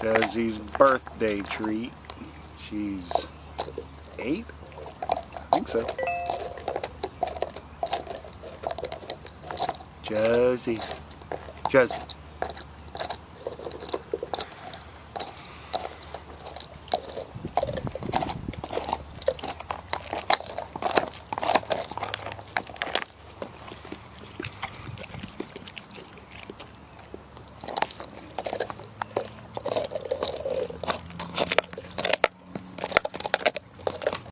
Josie's birthday treat. She's eight? I think so. Josie. Jazzy.